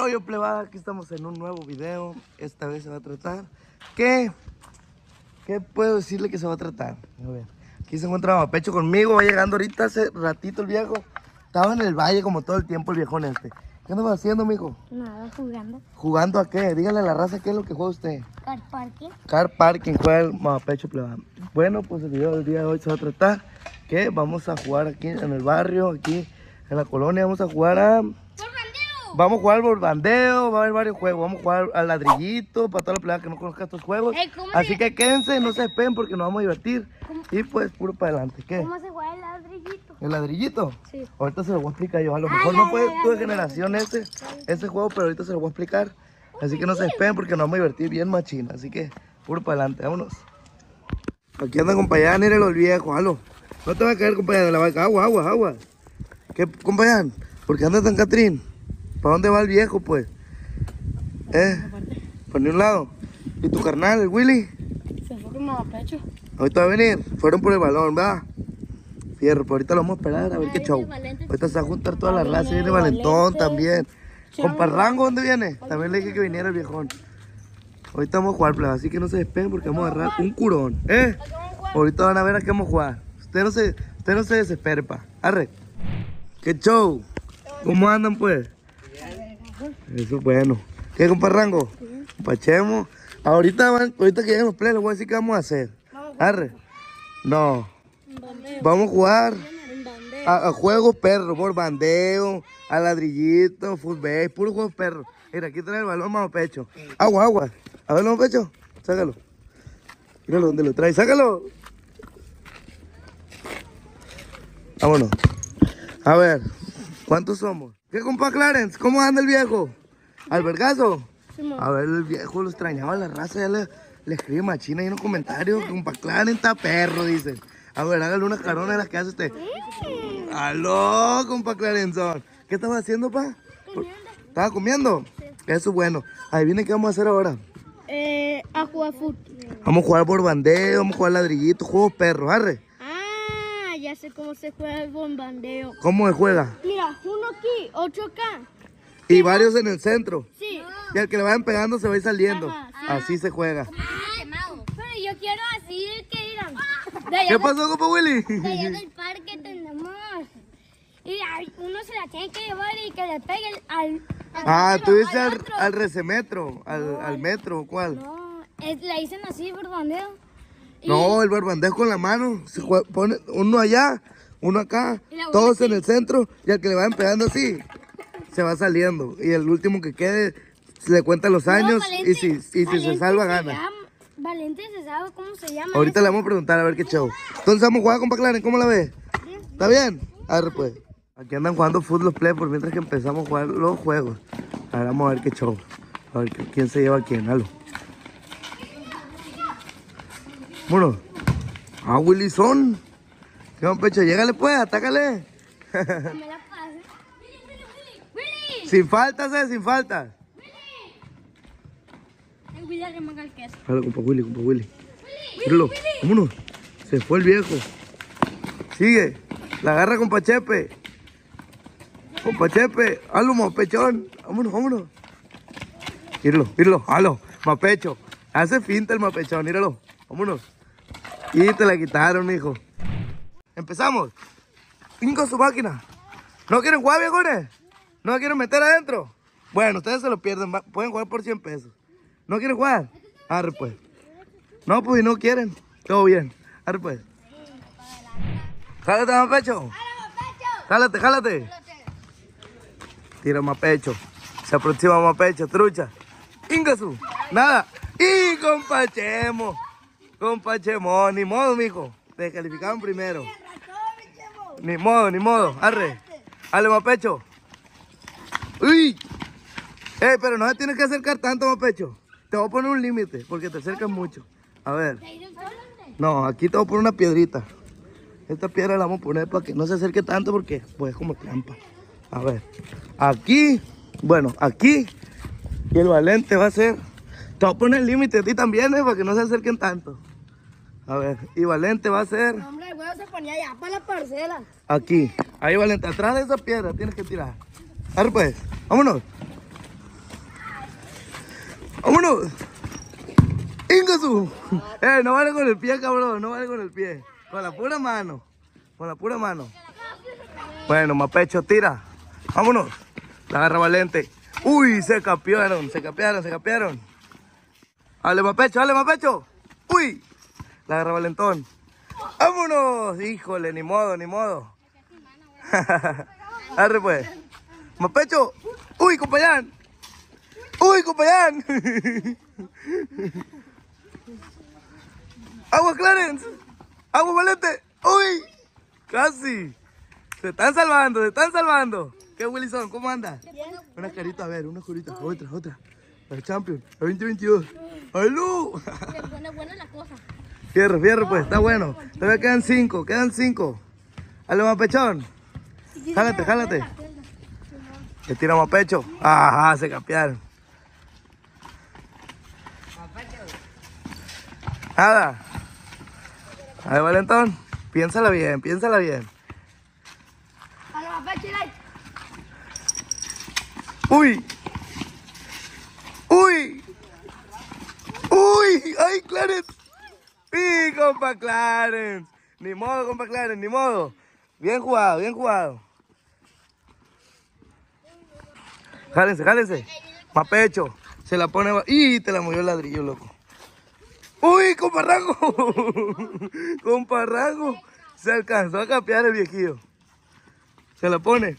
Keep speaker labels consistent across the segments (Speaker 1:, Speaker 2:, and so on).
Speaker 1: rollo plebada? Aquí estamos en un nuevo video. Esta vez se va a tratar. ¿Qué? ¿Qué puedo decirle que se va a tratar? A ver. Aquí se encuentra Mapecho conmigo. Va llegando ahorita hace ratito el viejo. Estaba en el valle como todo el tiempo el viejón este. ¿Qué andaba haciendo, mijo?
Speaker 2: Nada, jugando.
Speaker 1: ¿Jugando a qué? Dígale a la raza qué es lo que juega usted.
Speaker 2: Car parking.
Speaker 1: Car Parking juega el Mapecho plebada. Bueno, pues el video del día de hoy se va a tratar que vamos a jugar aquí en el barrio, aquí en la colonia. Vamos a jugar a... Vamos a jugar al bandeo, va a haber varios juegos. Vamos a jugar al ladrillito para toda la playa que no conozca estos juegos.
Speaker 2: Ey, ¿cómo
Speaker 1: Así
Speaker 2: se-
Speaker 1: que quédense, no se esperen porque nos vamos a divertir. Y pues puro para adelante. ¿Qué?
Speaker 2: ¿Cómo se juega el ladrillito?
Speaker 1: ¿El ladrillito?
Speaker 2: Sí.
Speaker 1: Ahorita se lo voy a explicar yo. A lo
Speaker 2: Ay,
Speaker 1: mejor no
Speaker 2: ay, ay,
Speaker 1: tu generación ese, ese juego, pero ahorita se lo voy a explicar. Así que no se esperen porque nos vamos a divertir bien machina. Así que puro para adelante, vámonos. Aquí andan compañeros, miren los viejos, halo. No te va a caer compañero de la vaca. Agua, agua, agua. ¿Qué compañero? ¿Por qué anda tan Catrín? ¿Para dónde va el viejo pues? ¿Eh? Por ni un lado. ¿Y tu carnal, el Willy?
Speaker 2: Se fue a pecho.
Speaker 1: Ahorita va a venir. Fueron por el balón, va. Fierro, pero ahorita lo vamos a esperar a ver qué
Speaker 2: Valente.
Speaker 1: Ahorita se va a juntar toda la raza.
Speaker 2: viene
Speaker 1: Viene Valentón también. Con Parrango, ¿dónde viene? También le dije que viniera el viejón. Ahorita vamos a jugar, plebe, así que no se despeguen porque vamos a agarrar un curón. ¿Eh? Ahorita van a ver a qué vamos a jugar. Usted no se, usted no se desespere, pa. Arre. ¿Qué show? ¿Cómo andan, pues? Eso es bueno. ¿Qué, compa Rango? Pachemo. Ahorita, van, ahorita que lleguen los play, les voy a decir qué vamos a hacer. Arre. No. Vamos a jugar a, juegos perros, por bandeo, a ladrillito, fútbol, puro juegos perros. Mira, aquí trae el balón más pecho. Agua, agua. A ver, más pecho. Sácalo. Míralo donde lo trae. Sácalo. Vámonos. A ver, ¿cuántos somos? ¿Qué compa Clarence? ¿Cómo anda el viejo? ¿Albergazo? A ver, el viejo lo extrañaba la raza, ya le, le escribe machina ahí en los comentarios. Compa está perro, dicen. A ver, hágale unas caronas de las que hace usted. ¡Aló, compa Clarenzón! ¿Qué estaba haciendo, pa? ¿Estaba comiendo? Eso es bueno. Adivinen qué vamos a hacer ahora.
Speaker 2: Eh, a jugar fútbol.
Speaker 1: Vamos a jugar por bandeo, vamos a jugar ladrillito, juegos perros, arre.
Speaker 2: Ah, ya sé cómo se juega el bombardeo.
Speaker 1: ¿Cómo se juega?
Speaker 2: Mira, uno aquí, otro acá.
Speaker 1: Y varios en el centro.
Speaker 2: Sí.
Speaker 1: Y al que le vayan pegando se va a ir saliendo.
Speaker 2: Ajá, sí.
Speaker 1: Así se juega.
Speaker 2: Pero yo quiero así que irán.
Speaker 1: ¿Qué pasó, compa Willy?
Speaker 2: De allá del parque tenemos. Y hay- uno se la tiene que llevar y que le pegue al. al
Speaker 1: Ah,
Speaker 2: otro,
Speaker 1: tú dices
Speaker 2: al
Speaker 1: al,
Speaker 2: otro.
Speaker 1: al recemetro, al, al metro, ¿cuál?
Speaker 2: No, es- le dicen así, bombardeo. Y-
Speaker 1: No, el barbandejo con la mano. Se jue- pone uno allá, uno acá, todos en el centro. Y al que le vayan pegando así, se va saliendo. Y el último que quede, se le cuentan los
Speaker 2: No,
Speaker 1: años.
Speaker 2: Valente-
Speaker 1: y si, y si se salva,
Speaker 2: se
Speaker 1: gana.
Speaker 2: llama- Valente se sabe cómo se llama.
Speaker 1: Ahorita le vamos a preguntar a ver qué show. Entonces vamos a jugar con Clarence, ¿cómo la ves? ¿Está bien? A ver pues. Aquí andan jugando fútbol play por mientras que empezamos a jugar los juegos. Ahora vamos a ver qué show. A ver quién se lleva a quién, halo. Bueno. Ah, Willy son. ¿Qué pecho? Llégale pues, atácale.
Speaker 2: Me la pasa. Willy, Willy, Willy. Willy.
Speaker 1: Sin faltas, eh, sin faltas.
Speaker 2: Willy.
Speaker 1: Halo, compa Willy, compa Willy. Míralo, vámonos. Se fue el viejo. Sigue. La agarra compa Chepe. Compa Chepe. Halo, mapechón. Vámonos, vámonos. Míralo, míralo. Halo, mapecho. Hace finta el mapechón, míralo. Vámonos. Y te la quitaron, mijo. Empezamos. Cinco su máquina. ¿No quieren jugar, viejones? ¿No la quieren meter adentro? Bueno, ustedes se lo pierden. Pueden jugar por 100 pesos. ¿No quieren jugar? Arre, pues. No, pues, no quieren. Todo bien. Arre, pues. Jálate, más pecho. Jálate, jálate. Tira más pecho. Se aproxima más pecho, trucha. Ingasu. Nada. Y compachemo. Compachemo. Ni modo, mijo. Descalificaron primero. Ni modo, ni modo. Arre. Dale más pecho. Uy. Eh, pero no te tienes que acercar tanto pecho. Te voy a poner un límite porque te acercas mucho. A ver. No, aquí te voy a poner una piedrita. Esta piedra la vamos a poner para que no se acerque tanto porque pues es como trampa. A ver. Aquí, bueno, aquí. Y el valente va a ser. Te voy a poner el límite a ti también, eh, para que no se acerquen tanto. A ver, y valente va a ser
Speaker 2: Hombre, el huevo se ponía allá para la parcela.
Speaker 1: aquí. Ahí valente, atrás de esa piedra tienes que tirar. A ver pues, vámonos. ¡Vámonos! ¡Ingasu! Eh, no vale con el pie, cabrón, no vale con el pie. Con la pura mano. Con la pura mano. Bueno, Mapecho, tira. Vámonos. La agarra Valente. Uy, se capearon, se capearon, se capearon. Dale, Mapecho, dale, Mapecho. Uy, la agarra Valentón. Vámonos. Híjole, ni modo, ni modo. Arre pues. Mapecho. Uy, compañán. Uy, compañán. Agua Clarence. Agua Valente. Uy. Casi. Se están salvando, se están salvando. ¿Qué Wilson? ¿Cómo anda? Una carita, a ver, una carita. Otra, otra. La Champion, la 2022. ¡Aló!
Speaker 2: Buena, buena la cosa.
Speaker 1: Fierro, fierro, pues, está bueno. Todavía quedan cinco, quedan cinco. Dale más pechón. Jálate, jálate. Le tira más pecho. Ajá, se campearon. Nada. A ver, Valentón, piénsala bien, piénsala bien. ¡Uy! ¡Uy! ¡Uy! ¡Ay, Clarence! ¡Sí, compa Clarence! Ni modo, compa Clarence, ni modo. Bien jugado, bien jugado. Jálense, jálense. Más pecho. Se la pone... ¡Y! Te la movió el ladrillo, loco. ¡Uy, compa Rango! compa Rango. Se alcanzó a capear el viejillo. Se la pone.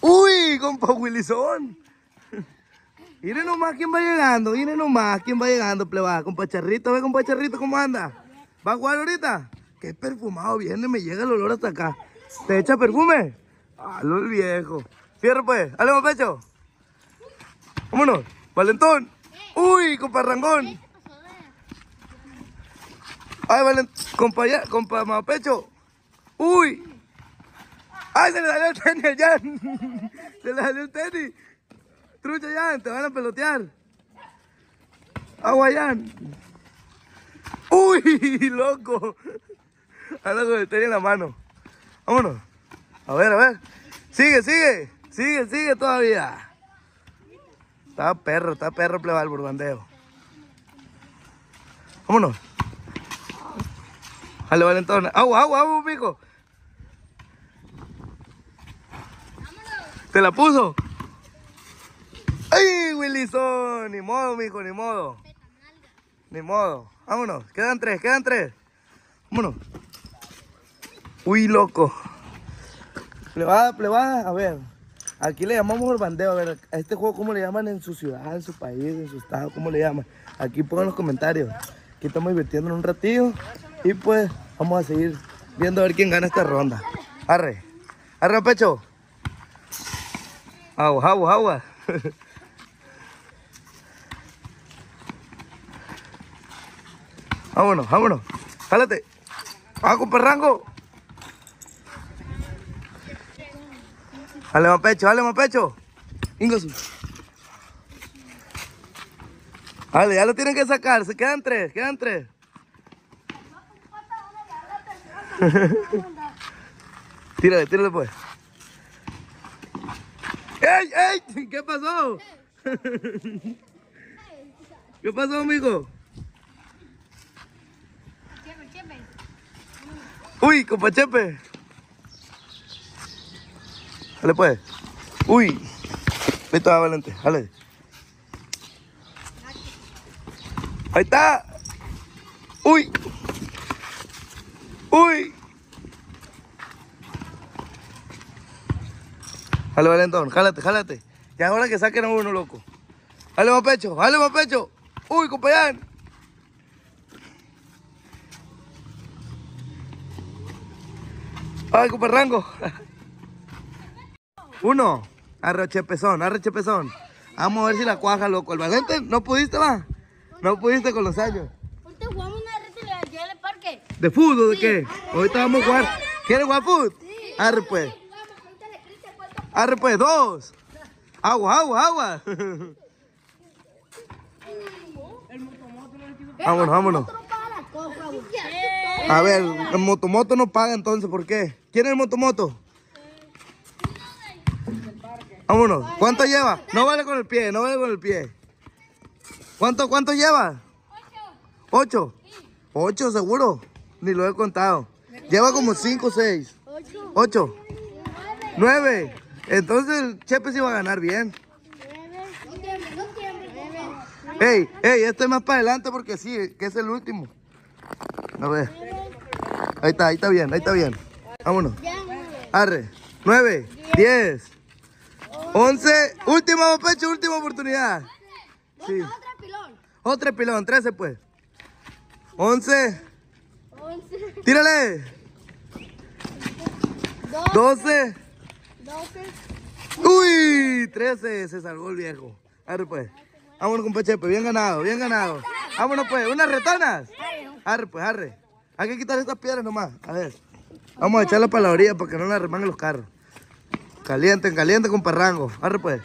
Speaker 1: ¡Uy, compa Willison! Miren nomás quién va llegando, miren nomás quién va llegando, plebada. Compa Charrito, ve compa Charrito cómo anda. ¿Va a jugar ahorita? Qué perfumado viene, me llega el olor hasta acá. ¿Te echa perfume? Halo el viejo. Fierro pues, dale pecho. Vámonos, Valentón. Uy, compa Rangón. Ay, Valentón, compa, ya, compa Mapecho. Uy. ¡Ay, se le salió el tenis Jan! Se le salió el tenis. Trucha, Jan, te van a pelotear. Agua, Jan. ¡Uy, loco! Anda con el tenis en la mano. Vámonos. A ver, a ver. Sigue, sigue. Sigue, sigue todavía. Está perro, está perro plebal burbandeo. Vámonos. Dale, Valentón. Agua, agua, agua, pico. ¿Te la puso? ¡Ay, Willison! Ni modo, mijo, ni modo. Ni modo. Vámonos. Quedan tres, quedan tres. Vámonos. Uy, loco. Plebada, plebada. A ver. Aquí le llamamos orbandeo. A ver, a este juego, ¿cómo le llaman en su ciudad, en su país, en su estado? ¿Cómo le llaman? Aquí pongan los comentarios. Aquí estamos divirtiéndonos un ratillo. Y pues, vamos a seguir viendo a ver quién gana esta ronda. Arre. Arre, pecho. Agua, agua, agua. vámonos, vámonos. Jálate. Con perrango. Dale más pecho, dale más pecho. Ingosu. Dale, ya lo tienen que sacar. Se quedan tres, quedan tres. tírale, tírale pues. ¡Ey, ey! ¿Qué pasó? ¿Qué pasó, amigo? Uy, compa Chepe. Dale pues. Uy. Listo, va, Valente. Dale. Ahí está. Uy. Uy. Dale, Valentón, jálate, jálate. Ya es hora que saquen a uno, loco. Dale más pecho, dale más pecho. Uy, compañán. Ay, compa Rango. Uno. Arre chepezón, arre chepezón. Vamos a ver si la cuaja, loco. El Valente, ¿no pudiste, va? No pudiste con los años.
Speaker 2: Ahorita jugamos una reta allá en el parque.
Speaker 1: ¿De fútbol de qué? Ahorita vamos a jugar. ¿Quieres jugar fútbol? Arre pues. Arre pues, dos. Agua, agua, agua. vámonos, vámonos. A ver, el motomoto no paga entonces, ¿por qué? ¿Quién es el motomoto? Vámonos. ¿Cuánto lleva? No vale con el pie, no vale con el pie. ¿Cuánto, cuánto lleva? ¿Ocho? ¿Ocho seguro? Ni lo he contado. Lleva como cinco o seis.
Speaker 2: Ocho.
Speaker 1: ¿Ocho?
Speaker 2: Nueve.
Speaker 1: Entonces el Chepe sí va a ganar bien. Ey, ey, este es más para adelante porque sí, que es el último. A ver. Ahí está, ahí está bien, ahí está bien. Vámonos. Arre. Nueve, diez, once. Última, pecho, última oportunidad. Sí.
Speaker 2: Otra, otra pilón.
Speaker 1: Otro pilón, trece pues. Once.
Speaker 2: Once.
Speaker 1: Tírale.
Speaker 2: Dos.
Speaker 1: Doce.
Speaker 2: Doce.
Speaker 1: Uy, 13, se salvó el viejo. Arre pues. Vámonos con Pechepe, bien ganado, bien ganado. Vámonos pues, unas retonas. Arre pues, arre. Hay que quitar estas piedras nomás. A ver. Vamos a echarlas para la orilla para que no la remanguen los carros. Calienten, calienten con parrango. Arre pues.